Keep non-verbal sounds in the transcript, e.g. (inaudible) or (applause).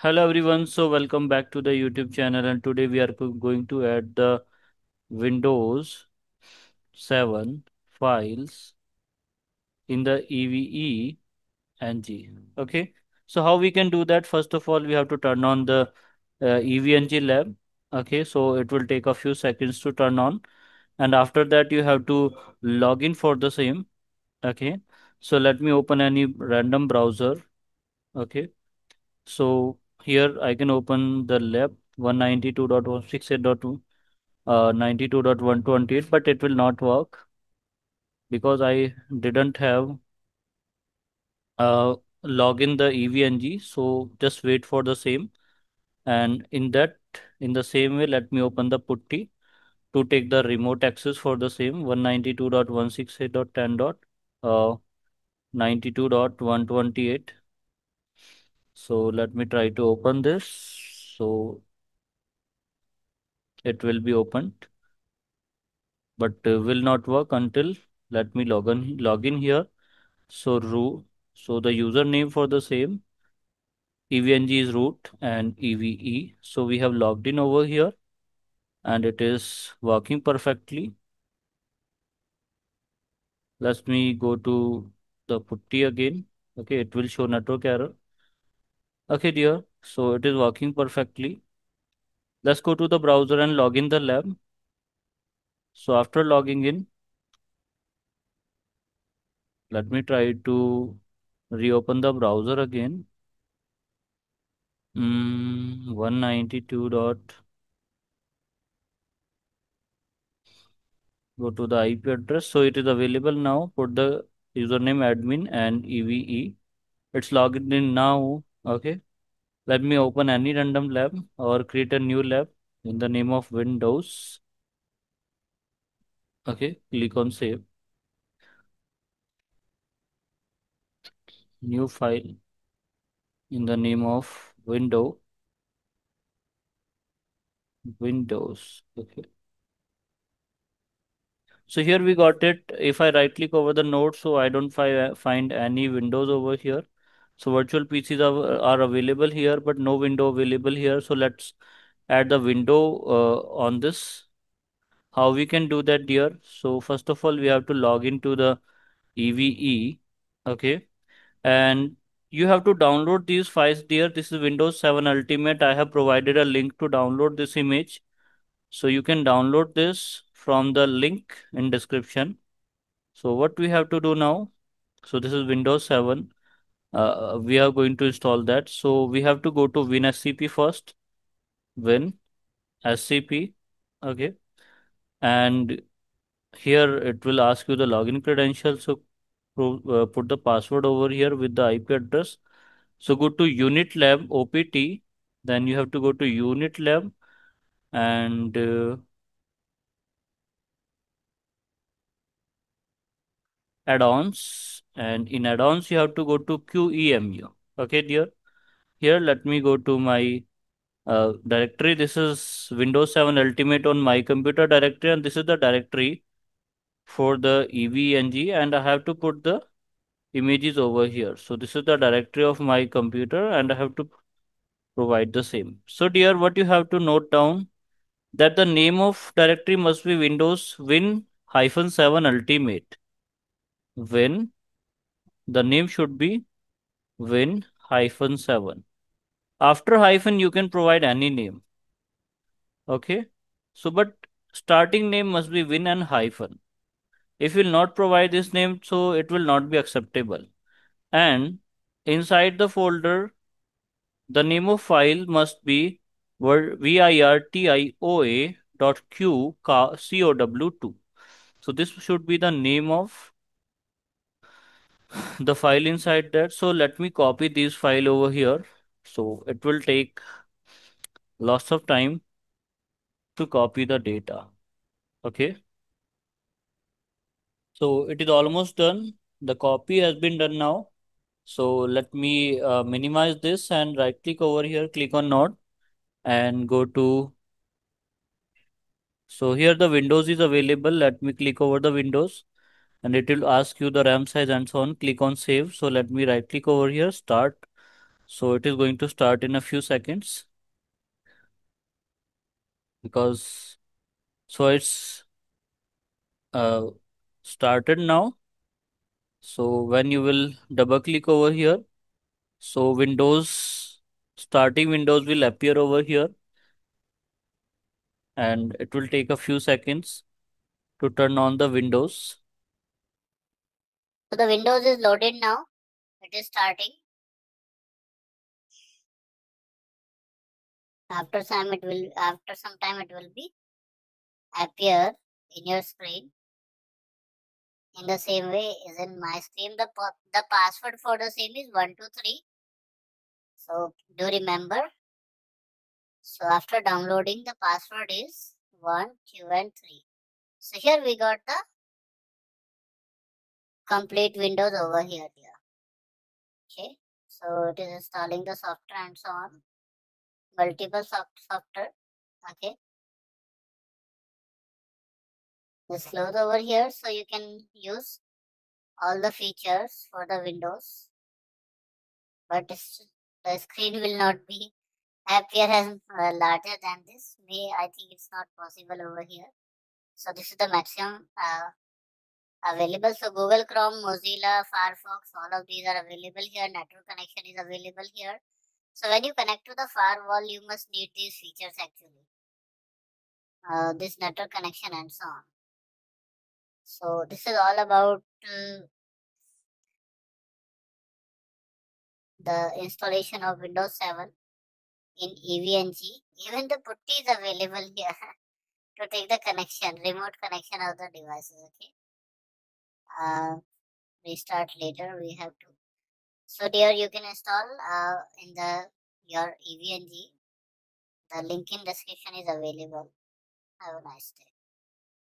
Hello everyone, so welcome back to the YouTube channel and today we are going to add the Windows 7 files in the EVE ng. Okay, so how we can do that? First of all, we have to turn on the uh, EVE-NG lab. Okay, so it will take a few seconds to turn on and after that you have to log in for the same. Okay, so let me open any random browser. Okay, so here I can open the lab 192.168.2 uh, 92.128 but it will not work because I didn't have uh, login the EVE-NG so just wait for the same and in that in the same way let me open the putty to take the remote access for the same 192.168.10. uh 92.128 so let me try to open this. So it will be opened but uh, will not work until let me log in log in here. So root so the username for the same EVE-NG is root and eve so we have logged in over here and it is working perfectly. Let me go to the putty again. Okay it will show network error okay dear so it is working perfectly let's go to the browser and log in the lab so after logging in let me try to reopen the browser again mm, 192 dot go to the IP address. So it is available now. Put the username admin and EVE. It's logged in now. Okay. Let me open any random lab or create a new lab in the name of Windows. Okay. Click on save. New file in the name of window. Windows. Okay. So here we got it. If I right click over the node, so I don't fi find any windows over here. So virtual PCs are, are available here, but no window available here. So let's add the window uh, on this. How we can do that, dear? So first of all, we have to log into the EVE. Okay. And you have to download these files, dear. This is Windows 7 Ultimate. I have provided a link to download this image. So you can download this from the link in description. So what we have to do now? So this is Windows 7. Uh, we are going to install that. So we have to go to WinSCP first. Win SCP. Okay. And here it will ask you the login credentials. So uh, put the password over here with the IP address. So go to UNetLab OPT. Then you have to go to UNetLab and uh, add-ons and in add-ons you have to go to QEMU okay dear? Here let me go to my uh, directory. This is Windows 7 Ultimate on my computer directory and this is the directory for the EVE-NG and I have to put the images over here. So this is the directory of my computer and I have to provide the same. So dear what you have to note down that the name of directory must be Windows Win hyphen 7 Ultimate. Win the name should be win hyphen 7 after hyphen you can provide any name. Okay? So but starting name must be win and hyphen. If you will not provide this name so it will not be acceptable. And inside the folder the name of file must be virtioa dot q cow 2 so this should be the name of the file inside that. So let me copy this file over here. So it will take lots of time to copy the data. Okay? So it is almost done. The copy has been done now. So let me uh, minimize this and right click over here click on node and go to so here the windows is available. Let me click over the windows and it will ask you the ram size and so on. Click on save. So let me right click over here start. So it is going to start in a few seconds. Because so it's uh, started now. So when you will double click over here, so Windows starting Windows will appear over here. And it will take a few seconds to turn on the Windows. So the Windows is loaded now. It is starting. After some it will after some time it will be appear in your screen. In the same way as in my screen. The the password for the same is 123 so do remember. So after downloading the password is 1 2 and 3 so here we got the complete windows over here here okay so it is installing the software and so on. Multiple soft software okay. This close over here so you can use all the features for the windows. But the screen will not be appear as uh, larger than this. May i think it's not possible over here. So this is the maximum uh, available so google chrome mozilla firefox all of these are available here network connection is available here so when you connect to the firewall you must need these features actually uh, this network connection and so on so this is all about uh, the installation of Windows 7 in EVE-NG. Even the putty is available here (laughs) to take the connection, remote connection of the devices. Okay. Uh, restart later. We have to. So there you can install uh, in the your EVE-NG. The link in description is available. Have a nice day.